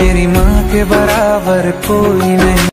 मेरी माँ के बराबर कोई नहीं।